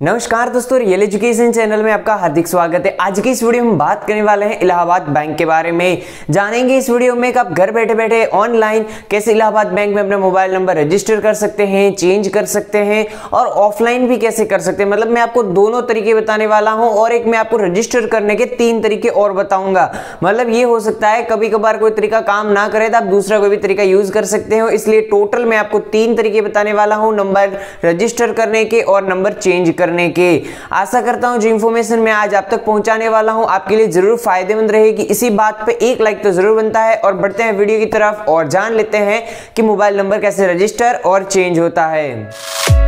नमस्कार दोस्तों real education channel में आपका हार्दिक स्वागत है। आज की इस वीडियो में बात करने वाले हैं इलाहाबाद बैंक के बारे में। जानेंगे इस वीडियो में आप घर बैठे बैठे ऑनलाइन कैसे इलाहाबाद बैंक में अपना मोबाइल नंबर रजिस्टर कर सकते हैं चेंज कर सकते हैं और ऑफलाइन भी कैसे कर सकते हैं। मतलब मैं आपको दोनों तरीके बताने वाला हूँ और एक मैं आपको रजिस्टर करने के तीन तरीके और बताऊँगा। मतलब ये हो सकता है कभी कभार कोई तरीका काम ना करे तो आप दूसरा कोई भी तरीका यूज़ कर सकते हो। इसलिए टोटल मैं आपको तीन तरीके बताने वाला हूँ नंबर रजिस्टर करने के और नंबर चेंज करने के। आशा करता हूँ जो इन्फॉर्मेशन मैं आज आप तक पहुँचाने वाला हूँ। आपके लिए ज़रूर फ़ायदेमंद रहेगी। इसी बात पे एक लाइक तो ज़रूर बनता है और बढ़ते हैं वीडियो की तरफ़ और जान लेते हैं कि मोबाइल नंबर कैसे रजिस्टर और चेंज होता है।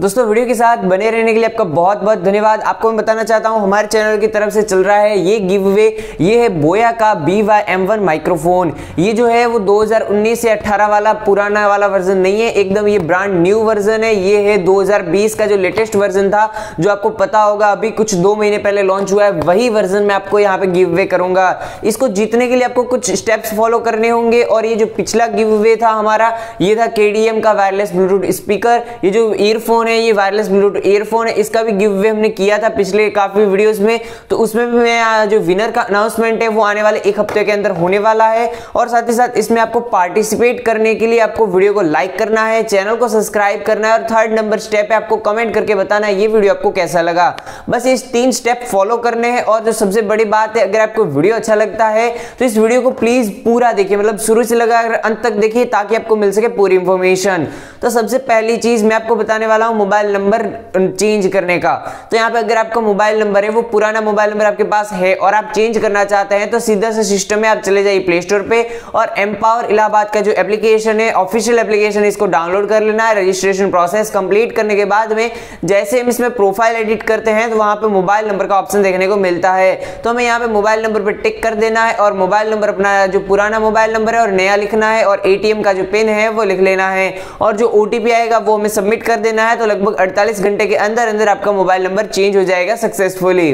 दोस्तों, वीडियो के साथ बने रहने के लिए आपका बहुत बहुत धन्यवाद। आपको मैं बताना चाहता हूँ, हमारे चैनल की तरफ़ से चल रहा है ये गिव अवे ये है बोया का B Y M one microphone ये जो है वो 2019 से 18 वाला पुराना वाला वर्जन नहीं है, एकदम ये ब्रांड न्यू वर्जन है। ये है 2020 का जो लेटेस्ट वर्जन था, जो आपको पता होगा, अभी कुछ दो महीने पहले लॉन्च हुआ है, वही वर्जन मैं आपको यहाँ पे गिव अवे करूँगा। इसको जीतने के लिए आपको कुछ स्टेप्स फॉलो करने होंगे और ये जो पिछला गिव अवे था हमारा, ये था के का वायरलेस ब्लूटूथ स्पीकर ये जो ईयरफोन है, ये वायरलेस ब्लूटूथ ईयरफोन है, इसका भी गिव अवे हमने किया था पिछले काफ़ी वीडियोस में। तो उसमें भी मैं जो विनर का अनाउंसमेंट है, वो आने वाले एक हफ़्ते के अंदर होने वाला है। और साथ ही साथ इसमें आपको पार्टिसिपेट करने के लिए आपको वीडियो को लाइक करना है चैनल को सब्सक्राइब करना है, और थर्ड नंबर स्टेप है आपको कमेंट करके बताना है, ये वीडियो आपको कैसा लगा। बस इस तीन स्टेप फॉलो करने हैं, और जो सबसे बड़ी बात है, अगर आपको वीडियो अच्छा लगता है तो इस वीडियो को प्लीज़ पूरा देखिए। मतलब शुरू से लगा अंत तक देखिए, ताकि आपको मिल सके पूरी इंफॉर्मेशन तो सबसे पहली चीज़ मैं आपको बताने वाला हूँ मोबाइल नंबर चेंज करने का। तो यहाँ पे अगर आपका मोबाइल नंबर है, वो पुराना मोबाइल नंबर आपके पास है और आप चेंज करना चाहते हैं तो सीधा से सिस्टम में आप चले जाइए प्ले स्टोर पे और एम्पावर इलाहाबाद का जो एप्लीकेशन है ऑफिशियल एप्लीकेशन इसको डाउनलोड कर लेना है। रजिस्ट्रेशन प्रोसेस कंप्लीट करने के बाद में जैसे हम इसमें प्रोफ़ाइल एडिट करते हैं तो वहाँ पर मोबाइल नंबर का ऑप्शन देखने को मिलता है। तो हमें यहाँ पे मोबाइल नंबर पर टिक कर देना है और मोबाइल नंबर अपना जो पुराना मोबाइल नंबर है और नया लिखना है और एटीएम का जो पिन है, वो लिख लेना है। और जो ओटीपी आएगा, वो हमें सबमिट कर देना है। तो लगभग 48 घंटे के अंदर अंदर आपका मोबाइल नंबर चेंज हो जाएगा सक्सेसफुली।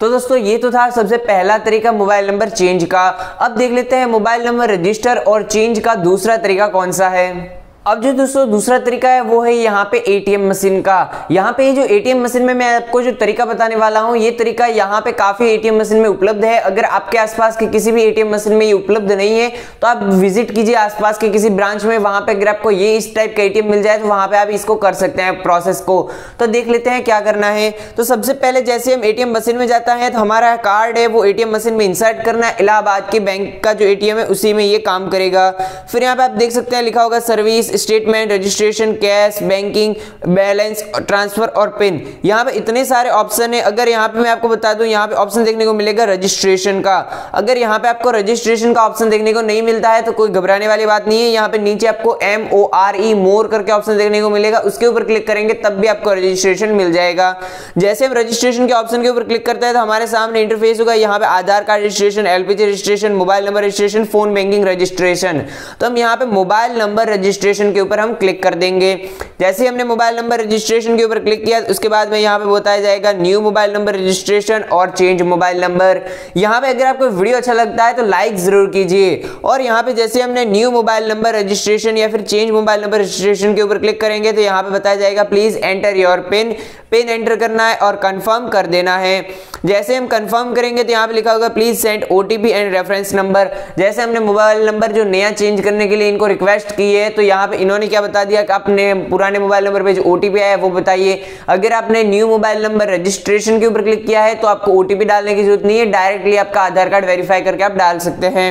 तो दोस्तों, ये तो था सबसे पहला तरीका मोबाइल नंबर चेंज का। अब देख लेते हैं मोबाइल नंबर रजिस्टर और चेंज का दूसरा तरीका कौन सा है। अब जो दोस्तों, दूसरा तरीका है, वो है यहाँ पे एटीएम मशीन का। यहाँ पे जो एटीएम मशीन में मैं आपको जो तरीका बताने वाला हूँ, ये तरीका यहाँ पे काफ़ी एटीएम मशीन में उपलब्ध है। अगर आपके आसपास के किसी भी एटीएम मशीन में ये उपलब्ध नहीं है तो आप विज़िट कीजिए आसपास के किसी ब्रांच में। वहाँ पे अगर आपको ये इस टाइप का एटीएम मिल जाए तो वहाँ पे आप इसको कर सकते हैं प्रोसेस को। तो देख लेते हैं क्या करना है। तो सबसे पहले जैसे हम एटीएम मशीन में जाता है तो हमारा कार्ड है, वो एटीएम मशीन में इंसर्ट करना है। इलाहाबाद के बैंक का जो एटीएम है, उसी में ये काम करेगा। फिर यहाँ पे आप देख सकते हैं, लिखा होगा service statement registration cash banking balance transfer और पिन यहाँ पे इतने सारे ऑप्शन है। अगर यहाँ पे मैं आपको बता दूँ, यहाँ पे ऑप्शन देखने को मिलेगा रजिस्ट्रेशन का। अगर यहाँ पे आपको रजिस्ट्रेशन का ऑप्शन देखने को नहीं मिलता है तो कोई घबराने वाली बात नहीं है। यहाँ पे नीचे आपको एम ओ आर ई मोर करके ऑप्शन देखने को मिलेगा। उसके ऊपर क्लिक करेंगे, तब भी आपको रजिस्ट्रेशन मिल जाएगा। जैसे हम रजिस्ट्रेशन के ऑप्शन के ऊपर क्लिक करते हैं तो हमारे सामने इंटरफेस होगा। यहाँ पे Aadhaar card registration LPG registration mobile number registration phone banking registration तो हम यहाँ पे मोबाइल नंबर रजिस्ट्रेशन रजिस्ट्रेशन के ऊपर हम क्लिक कर देंगे। जैसे हमने मोबाइल नंबर रजिस्ट्रेशन के ऊपर क्लिक किया, उसके बाद में यहाँ पे बताया जाएगा न्यू मोबाइल नंबर रजिस्ट्रेशन और चेंज मोबाइल नंबर यहाँ पे अगर आपको वीडियो अच्छा लगता है तो लाइक ज़रूर कीजिए। और यहाँ पे जैसे हमने न्यू मोबाइल नंबर रजिस्ट्रेशन या फिर चेंज मोबाइल नंबर रजिस्ट्रेशन के ऊपर क्लिक करेंगे तो यहाँ पे बताया जाएगा please enter your pin pin enter करना है और कंफर्म कर देना है। जैसे हम कंफर्म करेंगे तो यहाँ पे लिखा होगा please send OTP and reference number जैसे हमने मोबाइल नंबर जो नया चेंज करने के लिए इनको रिक्वेस्ट की है तो यहाँ इन्होंने क्या बता दिया कि अपने पुराने मोबाइल नंबर पे जो ओटीपी आया है, वो बताइए। अगर आपने न्यू मोबाइल नंबर रजिस्ट्रेशन के ऊपर क्लिक किया है तो आपको ओटीपी डालने की ज़रूरत नहीं है। डायरेक्टली आपका आधार कार्ड वेरीफाई करके आप डाल सकते हैं।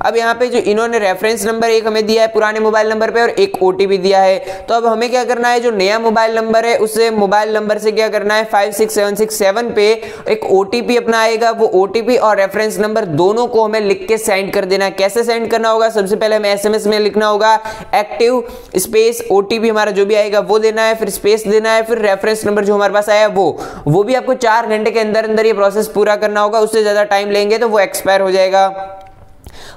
अब यहाँ पे जो इन्होंने रेफरेंस नंबर एक हमें दिया है पुराने मोबाइल नंबर पे और एक ओटीपी दिया है। तो अब हमें क्या करना है? जो नया मोबाइल नंबर है, उसे मोबाइल नंबर से क्या करना है? Five six seven six seven पे एक ओटीपी अपना आएगा वो ओटीपी और रेफरेंस नंबर दोनों को हमें लिख के सेंड कर देना है। कैसे सेंड करना होगा? सबसे पहले हमें एसएमएस में लिखना होगा। एक्टिव स्पेस ओटीपी हमारा जो भी आएगा, वो देना है, फिर स्पेस देना है, फिर रेफरेंस नंबर जो हमारे पास आया वो। वो भी आपको चार घंटे के अंदर अंदर ये प्रोसेस पूरा करना होगा। उससे ज़्यादा टाइम लेंगे तो वो एक्सपायर हो जाएगा।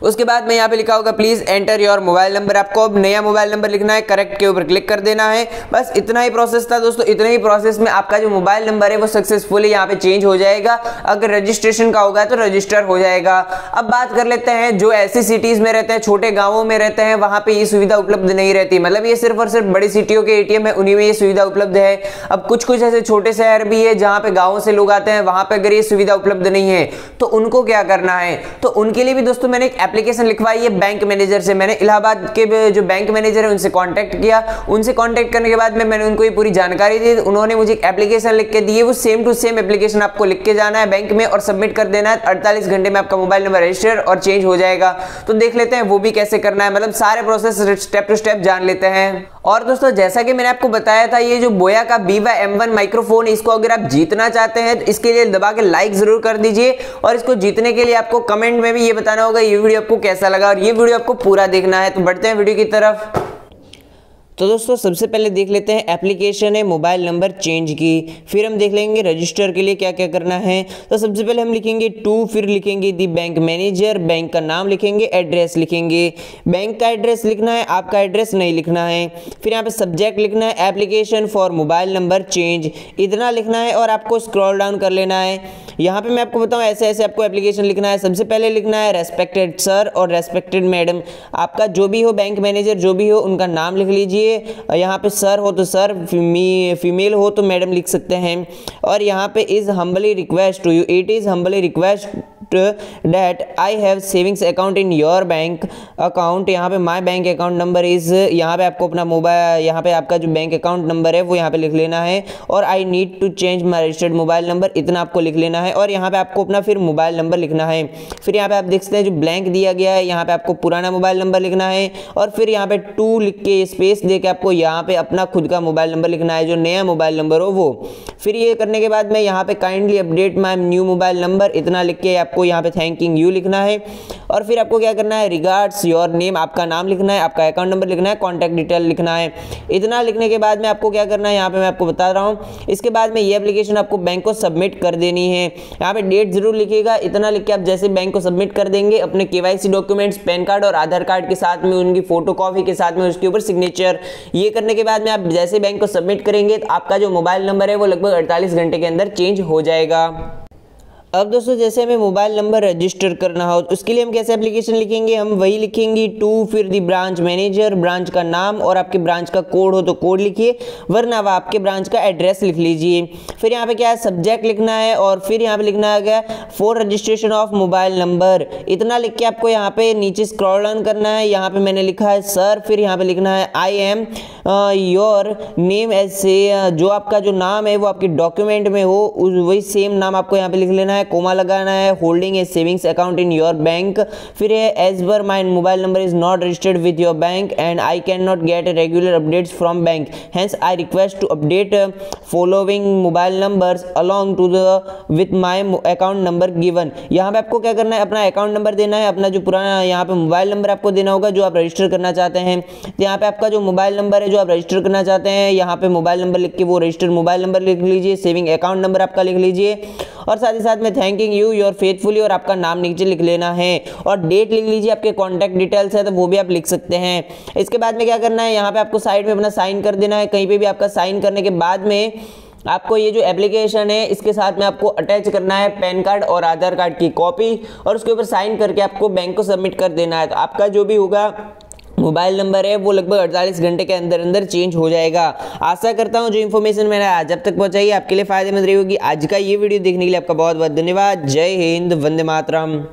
उसके बाद में यहाँ पे लिखा होगा please enter your mobile number आपको अब नया मोबाइल नंबर लिखना है करेक्ट के ऊपर क्लिक कर देना है। बस इतना ही प्रोसेस था दोस्तों, इतने ही प्रोसेस में आपका जो मोबाइल नंबर है वो सक्सेसफुली यहाँ पे चेंज हो जाएगा। अगर रजिस्ट्रेशन का होगा तो रजिस्टर हो जाएगा। अब बात कर लेते हैं, जो ऐसी सिटीज़ में रहते हैं, छोटे गाँवों में रहते हैं, वहाँ पर ये सुविधा उपलब्ध नहीं रहती। मतलब ये सिर्फ़ और सिर्फ़ बड़ी सिटियों के एटीएम है, उन्हीं में ये सुविधा उपलब्ध है। अब कुछ कुछ ऐसे छोटे शहर भी है, जहाँ पे गाँव से लोग आते हैं, वहाँ पर अगर ये सुविधा उपलब्ध नहीं है तो उनको क्या करना है? तो उनके लिए भी दोस्तों मैंने एक एप्लीकेशन लिखवाई है बैंक मैनेजर से। मैंने इलाहाबाद के जो बैंक मैनेजर है, उनसे कॉन्टैक्ट किया। उनसे कॉन्टैक्ट करने के बाद में मैंने उनको ये पूरी जानकारी दी। उन्होंने मुझे एक एप्लीकेशन लिख के दिए वो सेम टू सेम एप्लीकेशन आपको लिख के जाना है बैंक में और सबमिट कर देना है। अड़तालीस घंटे में आपका मोबाइल नंबर रजिस्टर और चेंज हो जाएगा। तो देख लेते हैं वो भी कैसे करना है। मतलब सारे प्रोसेस स्टेप टू स्टेप जान लेते हैं। और दोस्तों, जैसा कि मैंने आपको बताया था, ये जो बोया का बीवा एम वन माइक्रोफोन इसको अगर आप जीतना चाहते हैं तो इसके लिए दबा के लाइक ज़रूर कर दीजिए। और इसको जीतने के लिए आपको कमेंट में भी ये बताना होगा, ये वीडियो आपको कैसा लगा? और ये वीडियो आपको पूरा देखना है। तो बढ़ते हैं वीडियो की तरफ़। तो दोस्तों, सबसे पहले देख लेते हैं एप्लीकेशन है मोबाइल नंबर चेंज की। फिर हम देख लेंगे रजिस्टर के लिए क्या क्या करना है। तो सबसे पहले हम लिखेंगे टू फिर लिखेंगे दी बैंक मैनेजर बैंक का नाम लिखेंगे एड्रेस लिखेंगे। बैंक का एड्रेस लिखना है, आपका एड्रेस नहीं लिखना है। फिर यहाँ पे सब्जेक्ट लिखना है application for mobile number change इतना लिखना है और आपको स्क्रॉल डाउन कर लेना है। यहाँ पे मैं आपको बताऊँ ऐसे ऐसे आपको एप्लीकेशन लिखना है। सबसे पहले लिखना है रेस्पेक्टेड सर और रेस्पेक्टेड मैडम आपका जो भी हो बैंक मैनेजर जो भी हो, उनका नाम लिख लीजिए। लीजिए यहाँ पे सर हो तो सर फीमी फीमेल हो तो मैडम लिख सकते हैं। और यहाँ पे is humbly request to you it is humbly request that I have savings account in your bank account यहाँ पे my bank account number is यहाँ पे आपको अपना मोबाइल यहाँ पे आपका जो बैंक अकाउंट नंबर है वो यहाँ पे लिख लेना है और I need to change my registered mobile number इतना आपको लिख लेना है और यहाँ पे आपको अपना फिर मोबाइल नंबर लिखना है फिर यहाँ पे आप देख सकते हैं जो ब्लैंक दिया गया है यहाँ पे आपको पुराना मोबाइल नंबर लिखना है और फिर यहाँ पे टू लिख के स्पेस दे के आपको यहाँ पे अपना खुद का मोबाइल नंबर लिखना है जो नया मोबाइल नंबर हो वो फिर ये करने के बाद में यहाँ पे kindly update my new mobile number इतना लिख के आपको यहाँ पे थैंकिंग यू लिखना है। और फिर आपको क्या करना है? रिगार्ड्स योर नेम आपका नाम लिखना है, आपका अकाउंट नंबर लिखना है कॉन्टैक्ट डिटेल लिखना है। इतना लिखने के बाद में आपको क्या करना है? यहाँ पे मैं आपको बता रहा हूँ। इसके बाद में ये एप्लीकेशन आपको बैंक को सबमिट कर देनी है। यहाँ पे डेट ज़रूर लिखिएगा। इतना लिख के आप जैसे बैंक को सबमिट कर देंगे, अपने के डॉक्यूमेंट्स पैन कार्ड और आधार कार्ड के साथ में, उनकी फ़ोटो के साथ में, उसके ऊपर सिग्नेचर ये करने के बाद में आप जैसे बैंक को सबमिट करेंगे तो आपका जो मोबाइल नंबर है, वो लगभग अड़तालीस घंटे के अंदर चेंज हो जाएगा। अब दोस्तों, जैसे हमें मोबाइल नंबर रजिस्टर करना हो तो उसके लिए हम कैसे एप्लीकेशन लिखेंगे? हम वही लिखेंगे टू फिर दी ब्रांच मैनेजर ब्रांच का नाम और आपके ब्रांच का कोड हो तो कोड लिखिए, वरना आप आपके ब्रांच का एड्रेस लिख लीजिए। फिर यहाँ पे क्या है? सब्जेक्ट लिखना है और फिर यहाँ पे लिखना है for registration of mobile number इतना लिख के आपको यहाँ पे नीचे स्क्रॉल डाउन करना है। यहाँ पे मैंने लिखा है सर फिर यहाँ पे लिखना है आई एम योर नेम ऐसे जो आपका जो नाम है वो आपके डॉक्यूमेंट में हो वही सेम नाम आपको यहाँ पे लिख लेना है। है, कोमा लगाना है, holding a savings account in your bank फिर है as per my mobile number is not registered with your bank and I can not get regular updates from bank hence I request to update following mobile numbers along to the with my account number given यहाँ पे आपको क्या करना है? अपना account number देना है, अपना जो पुराना, यहाँ पे मोबाइल नंबर आपको देना होगा, जो आप रजिस्टर करना चाहते हैं। तो यहाँ पे आपका जो मोबाइल नंबर है, जो आप रजिस्टर करना चाहते हैं, यहाँ पे मोबाइल नंबर लिख के वो रजिस्टर्ड मोबाइल नंबर लिख लीजिए सेविंग अकाउंट नंबर आपका लिख लीजिए। और साथ ही साथ में थैंकिंग यू योर फेथफुली और आपका नाम नीचे लिख लेना है। और डेट लिख लीजिए, आपके कॉन्टैक्ट डिटेल्स है तो वो भी आप लिख सकते हैं। इसके बाद में क्या करना है, यहाँ पे आपको साइड में अपना साइन कर देना है। कहीं पर भी आपका साइन करने के बाद में आपको ये जो एप्लीकेशन है, इसके साथ में आपको अटैच करना है पैन कार्ड और आधार कार्ड की कॉपी और उसके ऊपर साइन करके आपको बैंक को सबमिट कर देना है। तो आपका जो भी होगा मोबाइल नंबर है, वो लगभग अड़तालीस घंटे के अंदर अंदर चेंज हो जाएगा। आशा करता हूँ जो इन्फॉर्मेशन मैंने आज अब तक पहुंचाई आपके लिए फ़ायदेमंद रही होगी। आज का ये वीडियो देखने के लिए आपका बहुत बहुत धन्यवाद। जय हिंद, वंदे मातरम।